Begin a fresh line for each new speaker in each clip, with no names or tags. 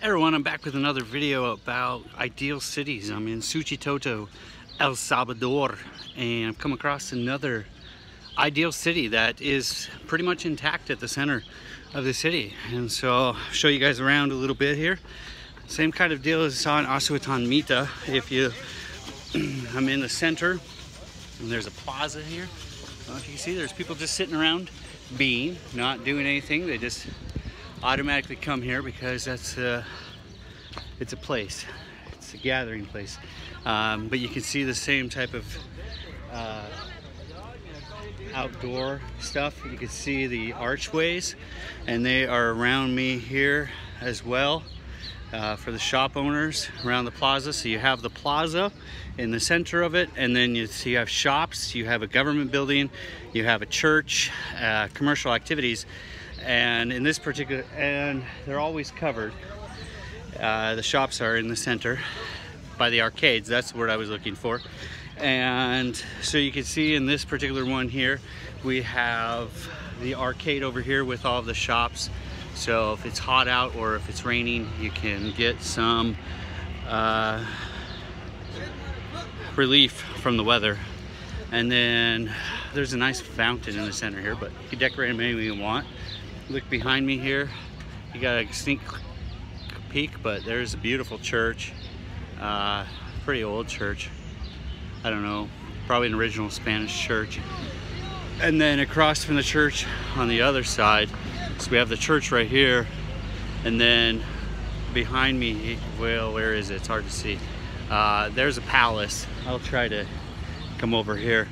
everyone, I'm back with another video about ideal cities. I'm in Suchitoto, El Salvador, and I've come across another ideal city that is pretty much intact at the center of the city. And so I'll show you guys around a little bit here. Same kind of deal as I saw in Asunción Mita. If you, I'm in the center, and there's a plaza here. if you can see, there's people just sitting around being, not doing anything. They just automatically come here because that's uh, it's a place. It's a gathering place. Um, but you can see the same type of uh, outdoor stuff. You can see the archways and they are around me here as well uh, for the shop owners around the plaza. So you have the plaza in the center of it and then you see you have shops you have a government building you have a church uh, commercial activities and in this particular and they're always covered. Uh, the shops are in the center by the arcades. That's what I was looking for. And so you can see in this particular one here we have the arcade over here with all the shops. So if it's hot out or if it's raining you can get some uh, relief from the weather. And then there's a nice fountain in the center here but you can decorate them any way you want look behind me here. You got a sneak peek but there's a beautiful church. Uh, pretty old church. I don't know probably an original Spanish church. And then across from the church on the other side so we have the church right here. And then behind me well where is it? It's hard to see. Uh, there's a palace. I'll try to come over here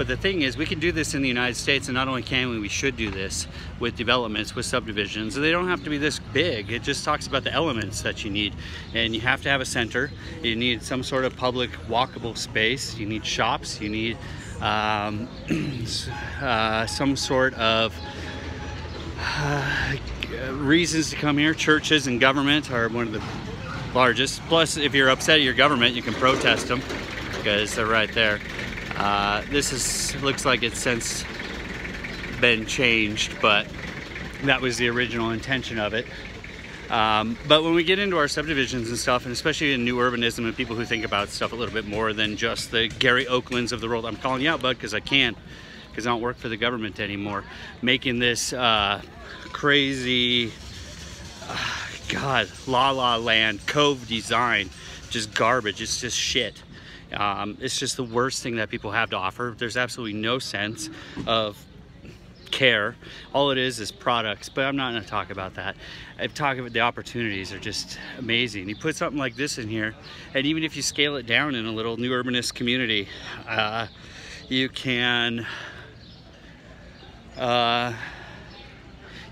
but the thing is, we can do this in the United States, and not only can we, we should do this with developments, with subdivisions. They don't have to be this big. It just talks about the elements that you need. And you have to have a center. You need some sort of public walkable space. You need shops. You need um, uh, some sort of uh, reasons to come here. Churches and government are one of the largest. Plus, if you're upset at your government, you can protest them because they're right there. Uh, this is looks like it's since been changed, but that was the original intention of it. Um, but when we get into our subdivisions and stuff, and especially in new urbanism and people who think about stuff a little bit more than just the Gary Oaklands of the world, I'm calling you out, bud, because I can't, because I don't work for the government anymore. Making this uh, crazy, uh, God, la la land, cove design, just garbage. It's just shit. Um, it's just the worst thing that people have to offer. There's absolutely no sense of care. All it is is products, but I'm not to talk about that. I'm talking about the opportunities are just amazing. You put something like this in here, and even if you scale it down in a little new urbanist community, uh, you can uh,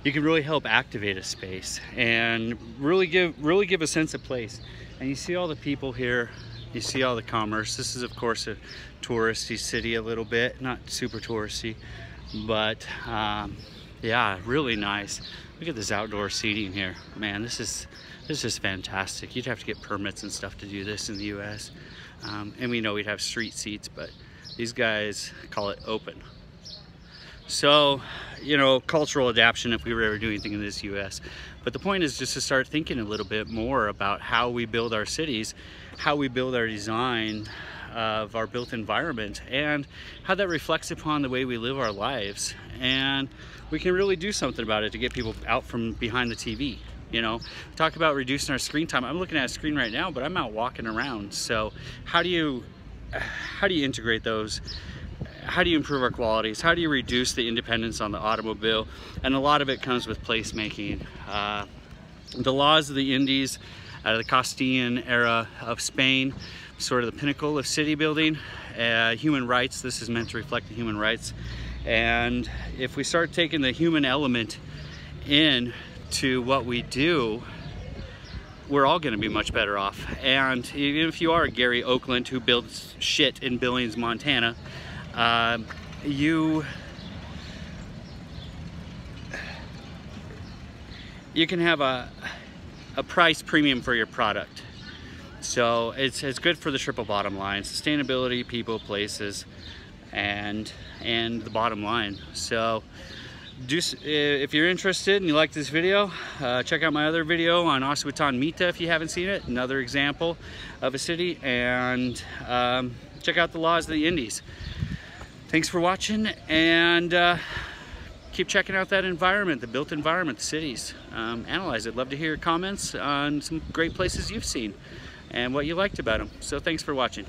you can really help activate a space and really give really give a sense of place. And you see all the people here you see all the commerce. This is of course a touristy city a little bit, not super touristy, but um, yeah, really nice. Look at this outdoor seating here. Man, this is this is fantastic. You'd have to get permits and stuff to do this in the US. Um, and we know we'd have street seats, but these guys call it open. So, you know, cultural adaptation if we were ever doing anything in this US. But the point is just to start thinking a little bit more about how we build our cities, how we build our design of our built environment, and how that reflects upon the way we live our lives. And we can really do something about it to get people out from behind the TV. You know, talk about reducing our screen time. I'm looking at a screen right now, but I'm out walking around. So how do you how do you integrate those how do you improve our qualities? How do you reduce the independence on the automobile? And a lot of it comes with placemaking. Uh, the laws of the Indies out of the Castilian era of Spain, sort of the pinnacle of city building. Uh, human rights, this is meant to reflect the human rights. And if we start taking the human element in to what we do, we're all going to be much better off. And even if you are Gary Oakland who builds shit in Billings, Montana, uh, you you can have a a price premium for your product. So it's, it's good for the triple bottom line, sustainability, people, places, and and the bottom line. So do, if you're interested and you like this video, uh, check out my other video on Asunción Mita if you haven't seen it, another example of a city, and um, check out the laws of the Indies. Thanks for watching, and uh, keep checking out that environment, the built environment, the cities. Um, analyze it. Love to hear your comments on some great places you've seen and what you liked about them. So thanks for watching.